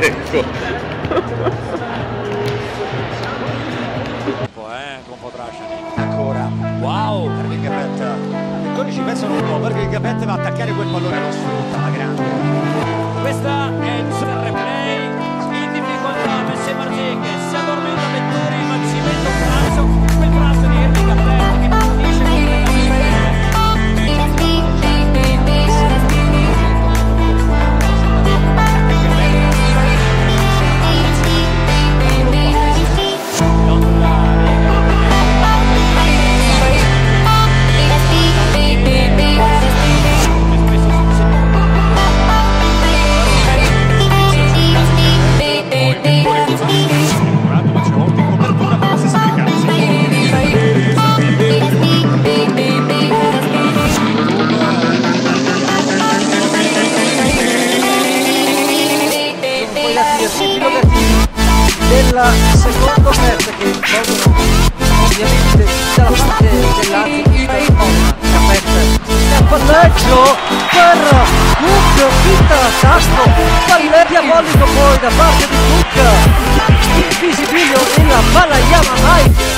ecco. eh, con Potrasciani. Ancora. Wow! Irving Gapet. I giocatori ci pensano un po' perché il Gapet va a attaccare quel pallone lo sfrutta la grande. Questa è del secondo set che introducono ovviamente dalla parte dell'Azio di Stefano Capet nel palleggio per Cook finta tasto palle diabolico poi da parte di Cook Invisibilio e la palla Yama Mike